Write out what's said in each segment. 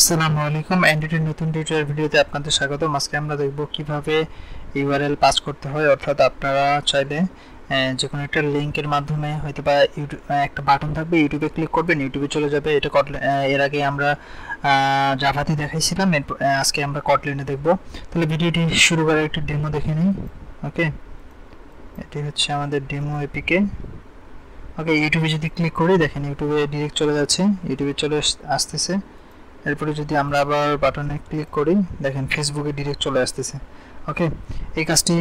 আসসালামু আলাইকুম অ্যান্ড্রয়েডের নতুন টিউটোরিয়াল ভিডিওতে আপনাদের স্বাগত আজকে আমরা দেখব কীভাবে ইউআরএল পাস করতে হয়, অর্থাৎ আপনারা চাইলে যে কোনো একটা লিঙ্কের মাধ্যমে হয়তো বা ইউটিউব একটা বাটন থাকবে, ইউটিউবে ক্লিক করবেন ইউটিউবে চলে যাবে। এটা এর আগে আমরা জাভাতে দেখাইছিলাম আজকে আমরা কটলেনে দেখব। তাহলে ভিডিওটি শুরু করার একটা ডেমো দেখে নিই, ওকে? এটি হচ্ছে আমাদের ডেমো এপিকে ওকে, ইউটিউবে যদি ক্লিক করি, দেখেন ইউটিউবে ডিরেক্ট চলে যাচ্ছে, ইউটিউবে চলে আসতেছে। এরপরে যদি আমরা আবার বাটনে ক্লিক করি, দেখেন ফেসবুকে ডিরেক্ট চলে আসতেছে। ওকে এই কাজটি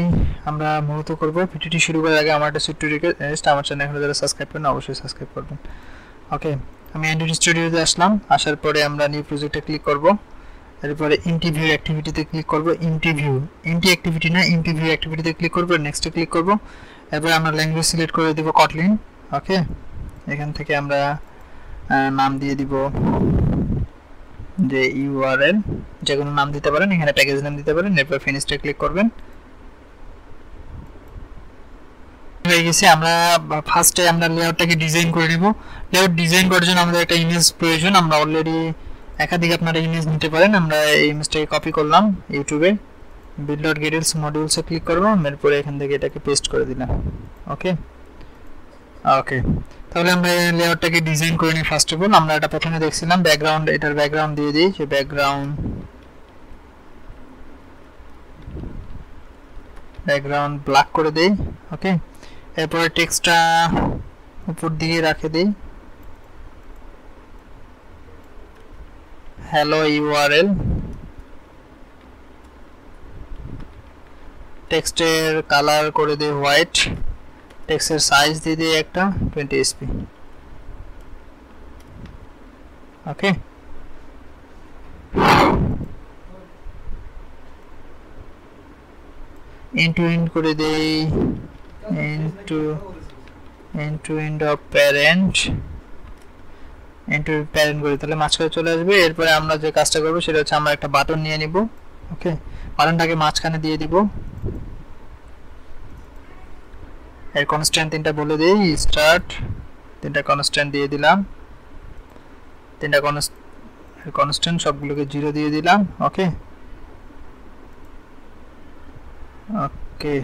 আমরা মূলত করব। ভিডিওটি শুরু করার আগে আমার একটা ছোট্ট রিকোয়েস্ট আমার চ্যানেল এখনও যারা সাবস্ক্রাইব করেন, অবশ্যই সাবস্ক্রাইব করবেন। ওকে আমি অ্যান্ড্রয়েড স্টুডিওতে আসলাম। আসার পরে আমরা নিউ প্রজেক্টে ক্লিক করব। এরপরে ইন্টিভিউ অ্যাক্টিভিটিতে ক্লিক করব। ইন্টিভিউ ইন্টি অ্যাক্টিভিটি না ইন্টিভিউ অ্যাক্টিভিটিতে ক্লিক করব। নেক্সটে ক্লিক করব। এরপরে আমরা ল্যাঙ্গুয়েজ সিলেক্ট করে দেব কটলিন ওকে এখান থেকে আমরা নাম দিয়ে দিব যে ইউআরএল যে কোনো নাম দিতে পারেন, এখানে প্যাকেজ নাম দিতে পারেন, এরপর ফিনিশটা ক্লিক করবেন। হয়ে গেছে, আমরা ফার্স্টে আমরা লেআউটটাকে ডিজাইন করে নিব। লেআউট ডিজাইন করার জন্য আমাদের একটা ইমেজ প্রয়োজন, আমরা অলরেডি একাধিক আপনারা ইমেজ নিতে পারেন। আমরা এই ইমেজটাকে কপি করলাম ইউটিউবে বিল্ড ডট গেটেলস মডিউলসে ক্লিক করব এরপরে এখান থেকে এটাকে পেস্ট করে দিলাম। ওকে ওকে তাহলে আমরা লেআউটটাকে ডিজাইন করে নিই ফার্স্ট অফ অল আমরা এটা প্রথমে দেখছিলাম ব্যাকগ্রাউন্ড এটার ব্যাকগ্রাউন্ড দিয়ে দিই, যে ব্যাকগ্রাউন্ড ব্যাকগ্রাউন্ড ব্ল্যাক করে দেই ওকে এরপরে টেক্সটটা উপর দিকে রাখে দেই। হ্যালো ইউআরএল টেক্সটের কালার করে দিই হোয়াইট টেক্সটের সাইজ দিয়ে দিই একটা twenty SP okay end to end করে দেই end to end to end of parent end to parent করি, তাহলে মাঝখানে চলে আসবে, এরপরে আমরা যে কাজটা করব সেটা হচ্ছে আমরা একটা বাটন নিয়ে নিব ওকে বাটনটাকে মাঝখানে দিয়ে দিব। এর কনস্ট্যান্ট তিনটা বলে দিই স্টার্ট তিনটা কনস্ট্যান্ট দিয়ে দিলাম। তিনটা কনস্ট্যান্ট সবগুলোকে জিরো দিয়ে দিলাম ওকে ওকে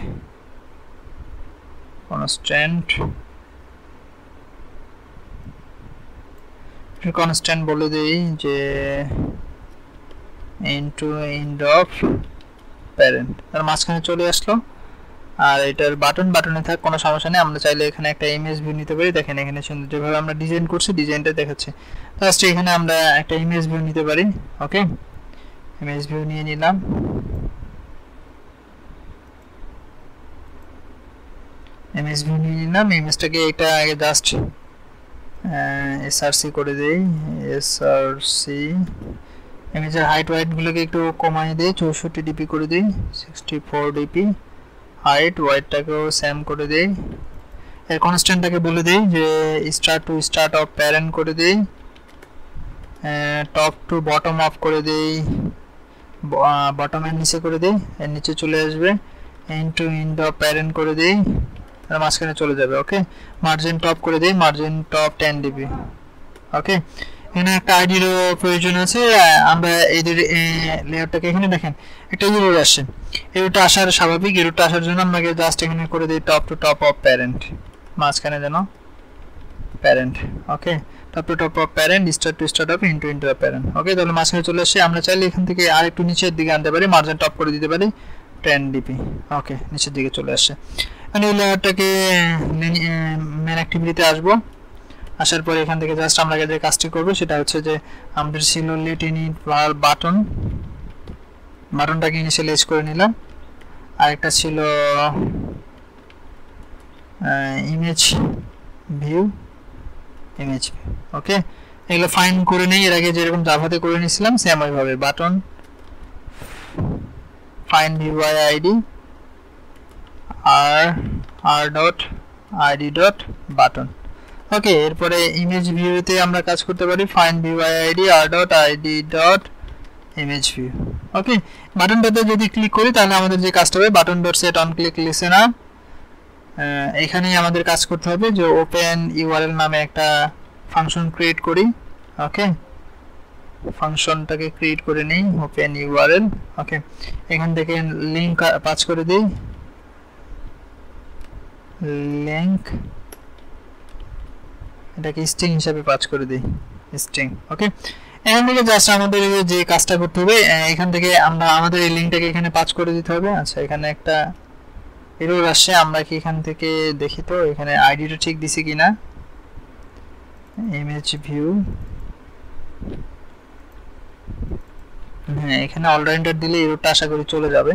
কনস্ট্যান্ট কনস্ট্যান্ট বলে দেই যে ইনটু ইন্ড অফ প্যারেন্ট তার মাঝখানে চলে আসলো। আর এটার বাটন বাটনে থাক, কোনো সমস্যা নেই। আমরা চাইলে এখানে একটা ইমেজ ভিউ নিতে পারি। দেখেন, এখানে সুন্দর যেভাবে আমরা ডিজাইন করছি ডিজাইনটা দেখাচ্ছে। ফার্স্ট এখানে আমরা একটা ইমেজ ভিউ নিতে পারি ওকে ইমেজ ভিউ নিয়ে নিলাম। ইমেজ ভিউ নিয়ে নিলাম। ইমেজটাকে এটা আগে জাস্ট এসআরসি করে দেই। এসআরসি ইমেজের হাইট ওয়াইটগুলোকে একটু কমাই দিই। চৌষট্টি ডিপি করে দিই সিক্সটি ফোর ডিপি। হাইট ওয়াইটটাকেও সেম করে দিই। এর কনস্ট্যান্টটাকে বলে দিই যে start to start of parent করে দিই। টপ টু বটম অফ করে দিই। বটমের নিচে করে দিই, এর নিচে চলে আসবে। End to end of parent করে দিই, আর মাঝখানে চলে যাবে ওকে মার্জিন টপ করে দিই margin top ten DP okay এখানে একটা আইডিরও প্রয়োজন আছে, আমরা এদের লেয়ারটাকে এখানে দেখেন, একটা ইউরোর আসছে। ইউরোটা আসার স্বাভাবিক ইউরোটা আসার জন্য আপনাকে জাস্ট এখানে করে দিই top to top of parent মাঝখানে যেন parent okay top to top of parent start to start of end to end to parent okay তাহলে মাঝখানে চলে আসছে আমরা চাইলে এখান থেকে আর একটু নিচের দিকে আনতে পারি মার্জিন টপ করে দিতে পারি টেন ডিপি ওকে নিচের দিকে চলে আসছে মানে এই লেয়ারটাকে মেন অ্যাক্টিভিটিতে আসব। আসার পরে এখান থেকে জাস্ট আমরা যে কাজটি করব সেটা হচ্ছে যে আমাদের ছিল লেট ইনিট বাটন বাটনটাকে ইনিশিয়ালাইজ করে নিলাম। আরেকটা ছিল ইমেজ ভিউ ইমেজ ওকে এগুলো ফাইন করে নেই, এর আগে যেরকম জাভাতে করে নিয়েছিলাম সেম ওইভাবে। Button find view I ID R R dot ID dot button okay এরপরে ইমেজ ভিউতে আমরা কাজ করতে পারি find view ID R dot ID dot image view okay বাটনটাতে যদি ক্লিক করি তাহলে আমাদের যে কাজটা হবে button dot set on click listener এখানেই আমাদের কাজ করতে হবে যে ওপেন ইউআরএল নামে একটা ফাংশন ক্রিয়েট করি। ওকে ফাংশনটাকে ক্রিয়েট করে নিই ওপেন ইউআরএল ওকে এখান থেকে লিংক পাস করে দিই। লিংক এটাকে স্ট্রিং হিসাবে পাস করে দিই স্ট্রিং ওকে এখান থেকে জাস্ট আমাদের যে কাজটা করতে হবে এখান থেকে আমরা আমাদের এই লিঙ্কটাকে এখানে পাস করে দিতে হবে। আচ্ছা এখানে একটা এরর আসছে, আমরা কি এখান থেকে দেখি তো, এখানে আইডিটা ঠিক দিছি কিনা? ইমেজ ভিউ হ্যাঁ এখানে অলরাউন্ডার দিলে এররটা আশা করি চলে যাবে।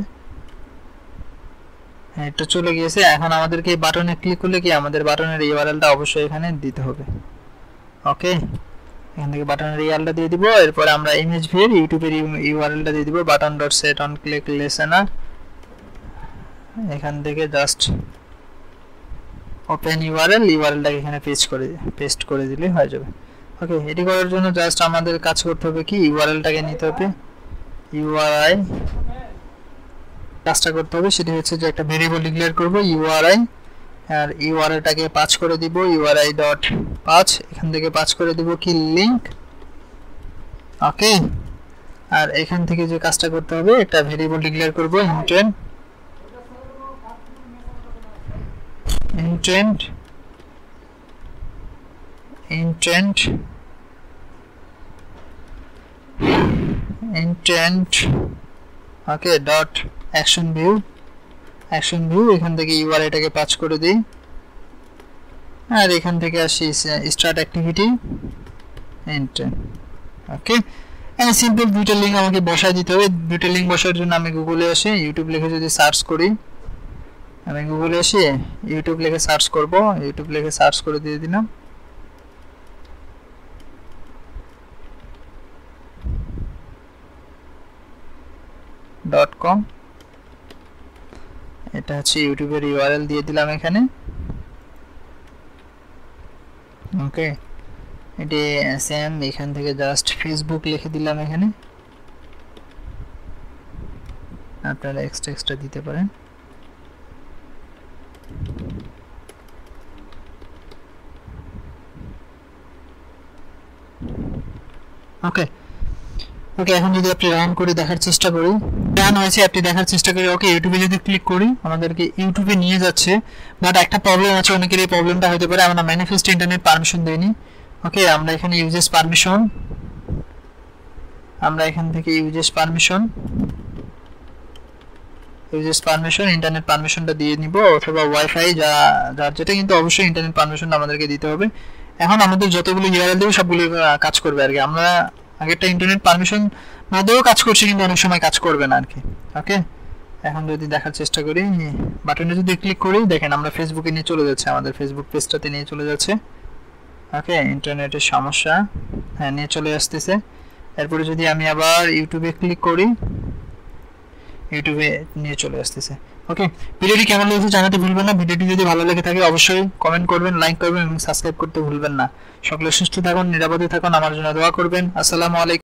এটা চলে গিয়েছে। এখন আমাদেরকে এই বাটনে ক্লিক করলে কি আমাদের বাটনের ইউআরএলটা অবশ্যই এখানে দিতে হবে। ওকে এখান থেকে বাটনের ইউআরএলটা দিয়ে দিব। এরপর আমরা ইমেজ ভিউর ইউটিউবের ইউআরএলটা দিয়ে দিব। Button dot set on click listener এখান থেকে জাস্ট ওপেন ইউআরএল ইউআরএলটাকে এখানে পেস্ট করে পেস্ট করে দিলে হয়ে যাবে। ওকে এটি করার জন্য জাস্ট আমাদের কাজ করতে হবে কি? ইউআরএলটাকে নিতে হবে। ইউআরআই কাজটা করতে হবে, সেটি হচ্ছে যে একটা ভেরিয়েবল ডিক্লেয়ার করব ইউআরআই আর ইউআরআইটাকে পাঁচ করে দিব ইউআরআই ডট পাঁচ, এখান থেকে পাঁচ করে দিব কি লিংক ওকে আর এখান থেকে যে কাজটা করতে হবে, একটা ভেরিয়েবল ডিক্লেয়ার করব intent intent. Intent. Intent. Okay dot action view action view এখান থেকে ইউআরআইটাকে পাঁচ করে দিই। আর এখান থেকে আসি স্টার্ট অ্যাক্টিভিটি ইন্টেন্ট ওকে এখানে সিম্পল দুইটা লিঙ্ক আমাকে বসায় দিতে হবে। দুইটা লিঙ্ক বসার জন্য আমি গুগলে আসি ইউটিউব লিখে যদি সার্চ করি, আমি গুগলে আসি ইউটিউব লিখে সার্চ করব ইউটিউব লিখে সার্চ করে দিয়ে দিলাম। ডট কম এটা হচ্ছে ইউটিউবের ইউআরএল দিয়ে দিলাম এখানে। ওকে, এটি সেম এখান থেকে জাস্ট ফেসবুক লিখে দিলাম এখানে। আপনারা এক্সট্রা এক্সট্রা দিতে পারেন। ওকে ওকে এখন যদি আপনি রান করে দেখার চেষ্টা করি। রান হয়েছে, আপনি দেখার চেষ্টা করি। ওকে ইউটিউবে যদি ক্লিক করি, আমাদেরকে ইউটিউবে নিয়ে যাচ্ছে। বাট একটা প্রবলেম আছে, অনেকের এই প্রবলেমটা হতে পারে। আমরা ম্যানিফেস্ট ইন্টারনেট পারমিশন দেইনি। ওকে আমরা এখানে ইউজেস পারমিশন আমরা এখান থেকে uses permission uses permission internet পারমিশনটা দিয়ে নিব, অথবা ওয়াইফাই যা, যার যেটা কিন্তু অবশ্যই ইন্টারনেট পারমিশনটা আমাদেরকে দিতে হবে। এখন আমাদের যতগুলো ইউআরএল দেবে, সবগুলো কাজ করবে আর কি। আমরা আগেরটা ইন্টারনেট পারমিশন না দিয়েও কাজ করছি, কিন্তু অনেক সময় কাজ করবে না আর কি ওকে এখন যদি দেখার চেষ্টা করি বাটনে যদি ক্লিক করি, দেখেন আমরা ফেসবুকে নিয়ে চলে যাচ্ছে, আমাদের ফেসবুক পেজটাতে নিয়ে চলে যাচ্ছে ওকে ইন্টারনেটের সমস্যা হ্যাঁ নিয়ে চলে আসতেছে। এরপরে যদি আমি আবার ইউটিউবে ক্লিক করি ইউটিউবে নিয়ে চলে আসতেছে। ওকে ভিডিওটি কেমন লেগেছে জানাতে ভুলবেন না। ভিডিওটি যদি ভালো লেগে থাকে, অবশ্যই কমেন্ট করবেন লাইক করবেন এবং সাবস্ক্রাইব করতে ভুলবেন না। সকলে সুস্থ থাকুন, নিরাপদে থাকুন, আমার জন্য দোয়া করবেন। আসসালামু আলাইকুম।